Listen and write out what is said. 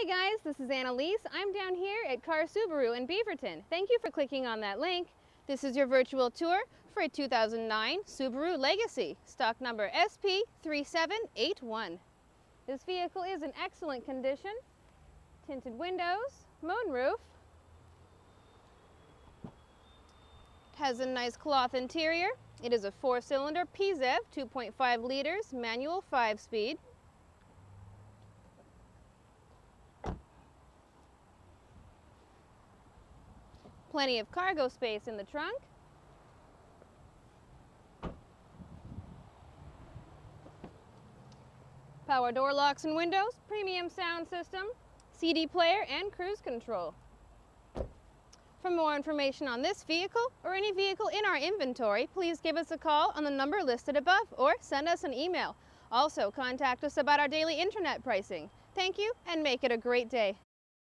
Hey guys, this is Annalise. I'm down here at Carr Subaru in Beaverton. Thank you for clicking on that link. This is your virtual tour for a 2009 Subaru Legacy, stock number SP3781. This vehicle is in excellent condition. Tinted windows, moonroof, has a nice cloth interior. It is a four-cylinder PZEV, 2.5 liters, manual 5-speed. Plenty of cargo space in the trunk. Power door locks and windows, premium sound system, CD player, and cruise control. For more information on this vehicle or any vehicle in our inventory, please give us a call on the number listed above or send us an email. Also, contact us about our daily internet pricing. Thank you and make it a great day.